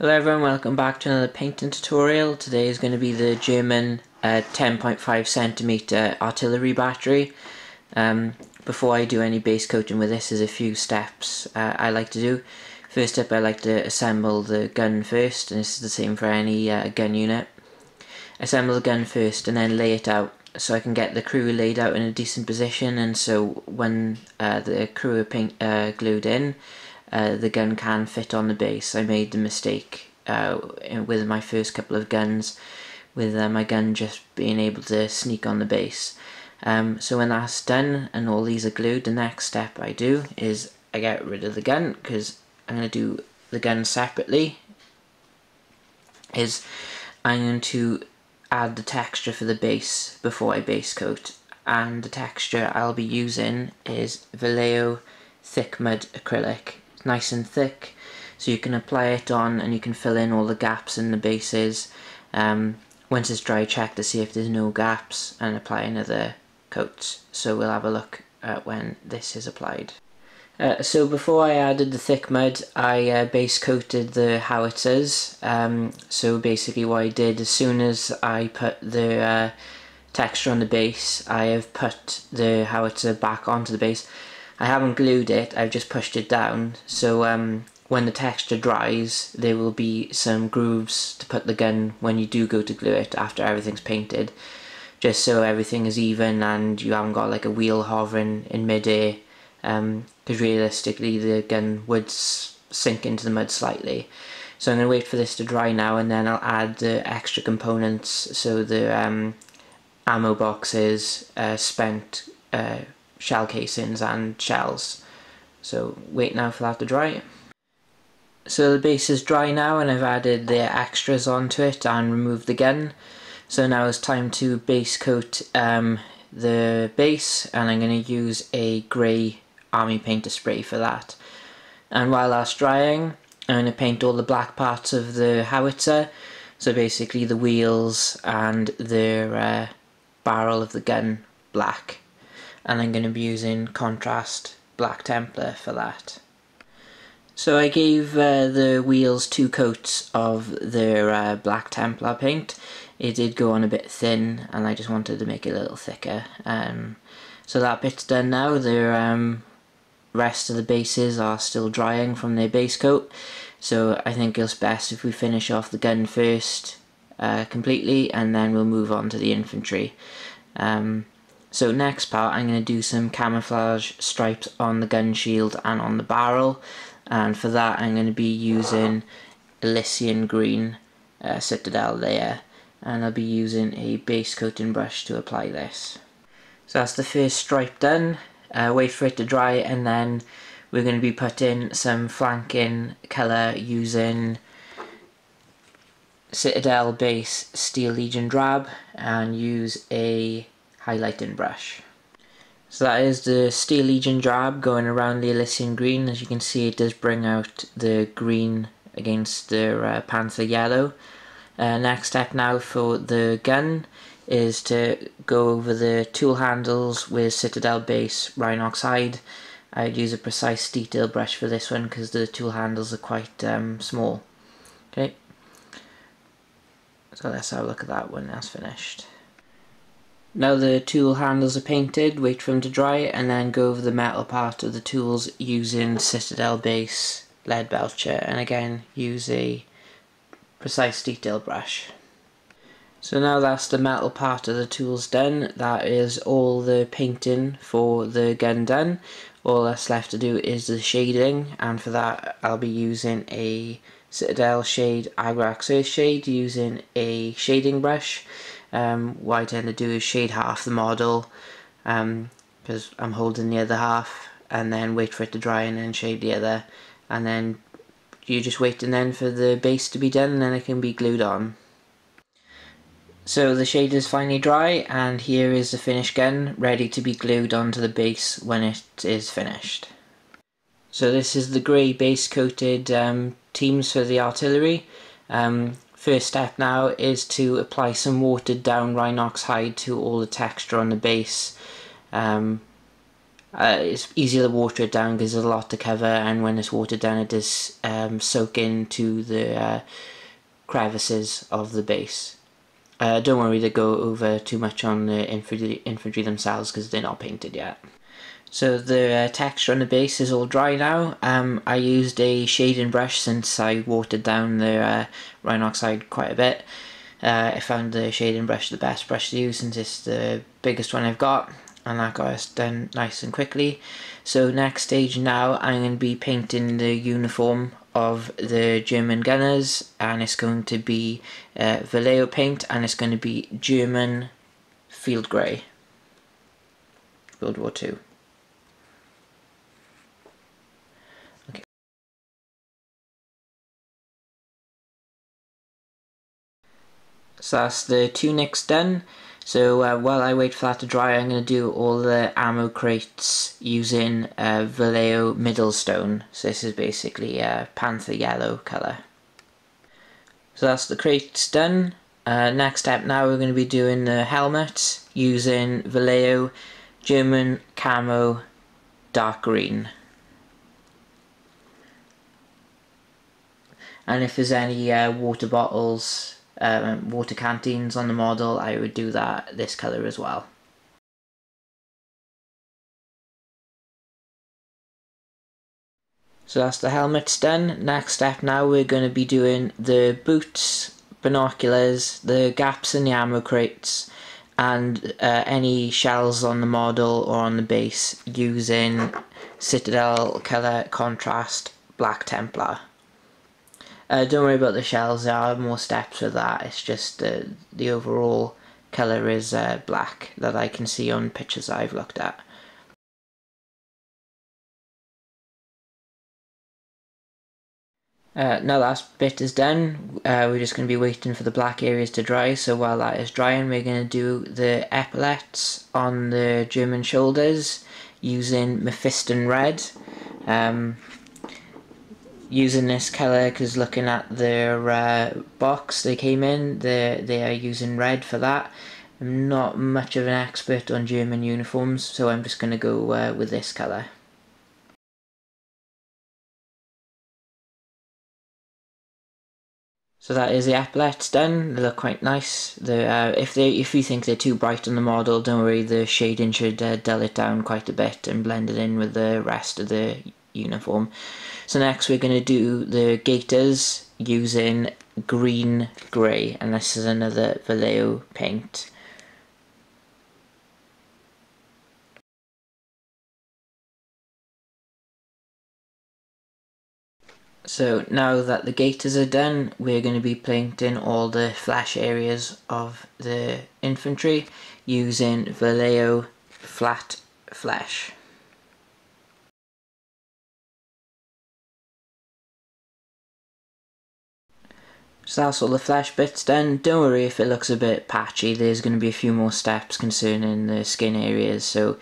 Hello everyone, welcome back to another painting tutorial. Today is going to be the German 10.5cm uh, artillery battery. Um, before I do any base coating with this, there's a few steps uh, I like to do. First up I like to assemble the gun first, and this is the same for any uh, gun unit. Assemble the gun first and then lay it out so I can get the crew laid out in a decent position and so when uh, the crew are uh, glued in uh, the gun can fit on the base. I made the mistake uh, with my first couple of guns with uh, my gun just being able to sneak on the base. Um, so when that's done and all these are glued, the next step I do is I get rid of the gun because I'm going to do the gun separately. Is I'm going to add the texture for the base before I base coat and the texture I'll be using is Vallejo Thick Mud Acrylic nice and thick so you can apply it on and you can fill in all the gaps in the bases. Um, once it's dry check to see if there's no gaps and apply another coat. So we'll have a look at when this is applied. Uh, so before I added the thick mud I uh, base coated the howitzers. Um, so basically what I did as soon as I put the uh, texture on the base I have put the howitzer back onto the base I haven't glued it, I've just pushed it down, so um, when the texture dries there will be some grooves to put the gun when you do go to glue it after everything's painted. Just so everything is even and you haven't got like a wheel hovering in mid-air because um, realistically the gun would sink into the mud slightly. So I'm going to wait for this to dry now and then I'll add the extra components. So the um, ammo boxes, uh, spent uh, shell casings and shells. So wait now for that to dry. So the base is dry now and I've added the extras onto it and removed the gun. So now it's time to base coat um, the base and I'm going to use a grey army painter spray for that. And while that's drying I'm going to paint all the black parts of the howitzer so basically the wheels and the uh, barrel of the gun black and I'm going to be using contrast black Templar for that. So I gave uh, the wheels two coats of their uh, black Templar paint. It did go on a bit thin and I just wanted to make it a little thicker. Um, so that bit's done now. The um, rest of the bases are still drying from their base coat. So I think it's best if we finish off the gun first uh, completely and then we'll move on to the infantry. Um, so next part I'm going to do some camouflage stripes on the gun shield and on the barrel. And for that I'm going to be using Elysian Green uh, Citadel layer. And I'll be using a base coating brush to apply this. So that's the first stripe done, uh, wait for it to dry and then we're going to be putting some flanking colour using Citadel base Steel Legion drab and use a highlighting brush. So that is the Steel Legion drab going around the Elysian green. As you can see it does bring out the green against the uh, Panther yellow. Uh, next step now for the gun is to go over the tool handles with Citadel base Rhinox hide. I'd use a precise detail brush for this one because the tool handles are quite um, small. Okay, so let's have a look at that when that's finished. Now the tool handles are painted, wait for them to dry and then go over the metal part of the tools using Citadel base Leadbelcher and again use a precise detail brush. So now that's the metal part of the tools done, that is all the painting for the gun done. All that's left to do is the shading and for that I'll be using a Citadel shade Agrax shade using a shading brush um, what I tend to do is shade half the model because um, I'm holding the other half and then wait for it to dry and then shade the other and then you just wait and then for the base to be done and then it can be glued on. So the shade is finally dry and here is the finished gun ready to be glued onto the base when it is finished. So this is the grey base coated um, teams for the artillery. Um, First step now is to apply some watered down Rhinox hide to all the texture on the base. Um, uh, it's easier to water it down because there's a lot to cover and when it's watered down it does um, soak into the uh, crevices of the base. Uh, don't worry to go over too much on the infantry, infantry themselves because they're not painted yet. So the uh, texture on the base is all dry now. Um, I used a shading brush since I watered down the uh, quite a bit. Uh, I found the shading brush the best brush to use since it's the biggest one I've got and that got us done nice and quickly. So next stage now I'm going to be painting the uniform of the German gunners and it's going to be uh, Vallejo paint and it's going to be German field grey. World War Two. So that's the tunics done. So uh, while I wait for that to dry, I'm going to do all the ammo crates using uh, Vallejo Middlestone. So this is basically a panther yellow colour. So that's the crates done. Uh, next step now we're going to be doing the helmet using Vallejo German Camo Dark Green. And if there's any uh, water bottles um, water canteens on the model, I would do that this colour as well. So that's the helmets done. Next step now we're going to be doing the boots, binoculars, the gaps in the ammo crates and uh, any shells on the model or on the base using Citadel Colour Contrast Black Templar. Uh, don't worry about the shells, there are more steps with that, it's just uh, the overall colour is uh, black that I can see on pictures I've looked at. Uh, now that bit is done, uh, we're just going to be waiting for the black areas to dry, so while that is drying we're going to do the epaulets on the German shoulders using Mephiston Red. Um, using this colour because looking at their uh, box they came in, they they are using red for that. I'm not much of an expert on German uniforms, so I'm just going to go uh, with this colour. So that is the epaulets done. They look quite nice. The uh, if they if you think they're too bright on the model, don't worry. The shading should uh, dull it down quite a bit and blend it in with the rest of the uniform. So next we're going to do the gaiters using green grey and this is another Vallejo paint. So now that the gaiters are done, we're going to be painting all the flash areas of the infantry using Vallejo flat flesh. So that's all the flesh bits done. Don't worry if it looks a bit patchy, there's going to be a few more steps concerning the skin areas, so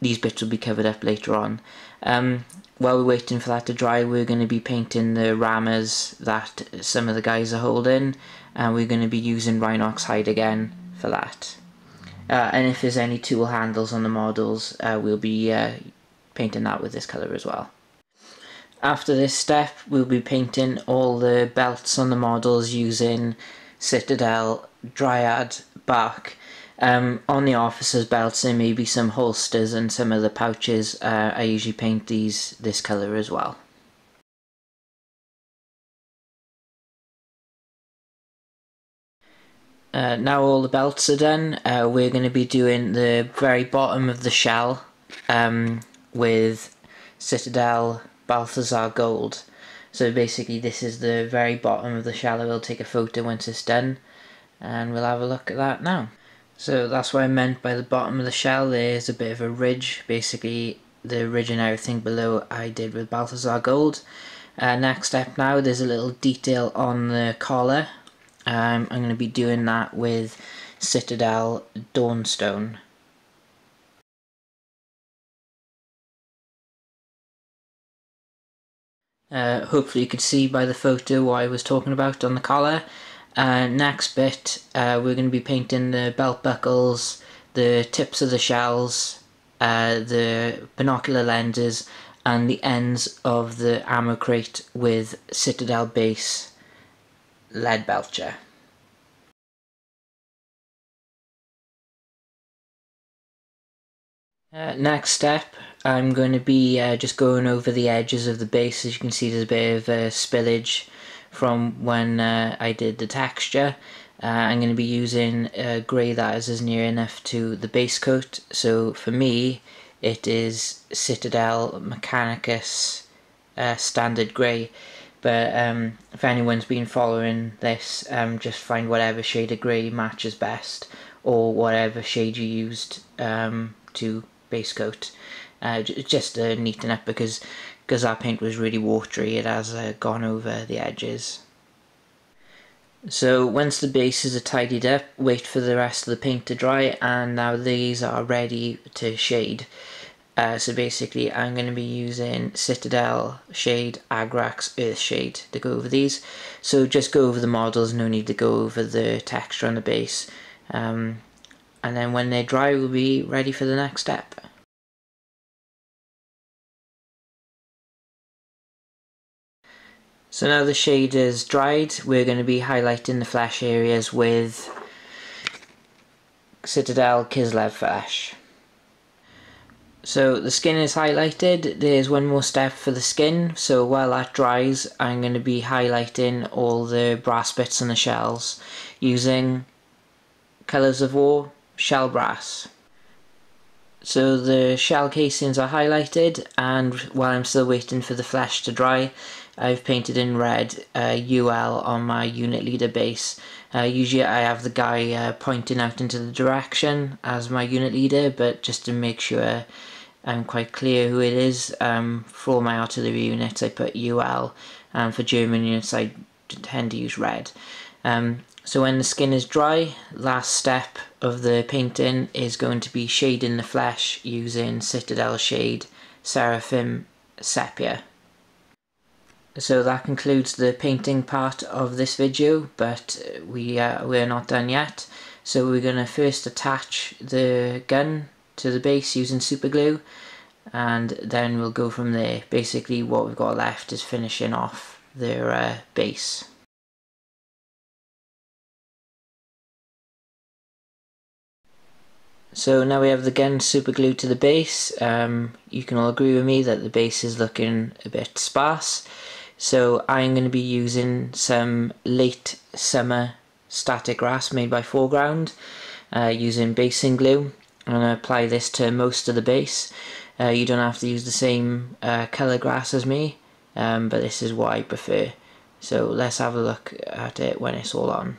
these bits will be covered up later on. Um, while we're waiting for that to dry, we're going to be painting the rammers that some of the guys are holding, and we're going to be using Rhinox hide again for that. Uh, and if there's any tool handles on the models, uh, we'll be uh, painting that with this colour as well. After this step we'll be painting all the belts on the models using Citadel Dryad bark. Um, on the officers belts there may be some holsters and some of the pouches. Uh, I usually paint these this colour as well. Uh, now all the belts are done, uh, we're going to be doing the very bottom of the shell um, with Citadel Balthasar Gold. So basically this is the very bottom of the shallow. We'll take a photo once it's done and we'll have a look at that now. So that's what I meant by the bottom of the shell. There's a bit of a ridge, basically the ridge and everything below I did with Balthasar Gold. Uh, next step now, there's a little detail on the collar. Um, I'm going to be doing that with Citadel Dawnstone. Uh, hopefully you could see by the photo what I was talking about on the collar. Uh, next bit, uh, we're going to be painting the belt buckles, the tips of the shells, uh, the binocular lenses and the ends of the ammo crate with Citadel base Leadbelcher. Uh, next step, I'm going to be uh, just going over the edges of the base. As you can see, there's a bit of uh, spillage from when uh, I did the texture. Uh, I'm going to be using a grey that is near enough to the base coat. So for me, it is Citadel Mechanicus uh, Standard Grey. But um, if anyone's been following this, um, just find whatever shade of grey matches best, or whatever shade you used um, to base coat. Uh, just to neaten up because because our paint was really watery it has uh, gone over the edges. So once the bases are tidied up wait for the rest of the paint to dry and now these are ready to shade. Uh, so basically I'm going to be using Citadel Shade Agrax Earthshade to go over these. So just go over the models no need to go over the texture on the base. Um, and then when they dry we'll be ready for the next step. So now the shade is dried, we're going to be highlighting the flesh areas with Citadel Kislev Flesh. So the skin is highlighted, there's one more step for the skin, so while that dries I'm going to be highlighting all the brass bits and the shells using Colours of War shell brass. So the shell casings are highlighted and while I'm still waiting for the flesh to dry I've painted in red uh, UL on my unit leader base. Uh, usually I have the guy uh, pointing out into the direction as my unit leader but just to make sure I'm quite clear who it is um, for my artillery units I put UL and for German units I tend to use red. Um, so when the skin is dry, last step of the painting is going to be shading the flesh using Citadel Shade Seraphim Sepia. So that concludes the painting part of this video, but we uh, we're not done yet. So we're going to first attach the gun to the base using super glue, and then we'll go from there. Basically what we've got left is finishing off their uh, base. So now we have the gun super glued to the base. Um, you can all agree with me that the base is looking a bit sparse. So I'm going to be using some late summer static grass made by Foreground uh, using basing glue. I'm going to apply this to most of the base. Uh, you don't have to use the same uh, colour grass as me, um, but this is what I prefer. So let's have a look at it when it's all on.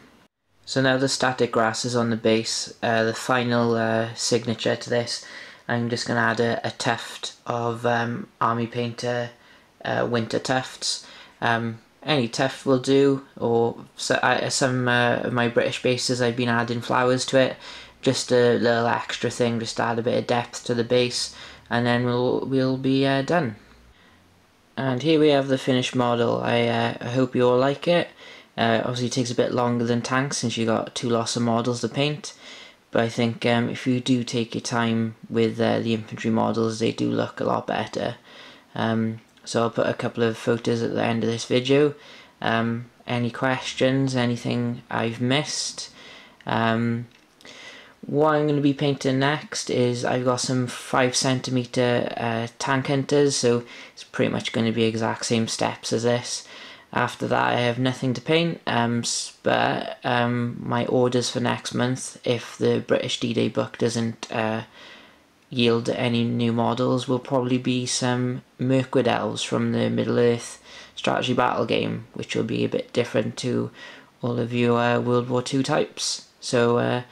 So now the static grass is on the base, uh, the final uh, signature to this, I'm just going to add a, a, tuft of um, Army Painter uh, Winter Tufts. Um, any tuft will do, or so I, some uh, of my British bases I've been adding flowers to it, just a little extra thing, just add a bit of depth to the base, and then we'll, we'll be uh, done. And here we have the finished model, I, uh, I hope you all like it. Uh, obviously it takes a bit longer than tanks since you got two lots of models to paint. But I think um, if you do take your time with uh, the infantry models, they do look a lot better. Um, so I'll put a couple of photos at the end of this video. Um, any questions, anything I've missed? Um, what I'm going to be painting next is I've got some 5cm uh, tank hunters, so it's pretty much going to be exact same steps as this. After that I have nothing to paint, um, but um, my orders for next month, if the British D-Day book doesn't uh, yield any new models, will probably be some Mirkwood Elves from the Middle-earth strategy battle game, which will be a bit different to all of your uh, World War II types. So uh,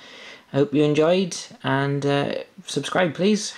I hope you enjoyed, and uh, subscribe please.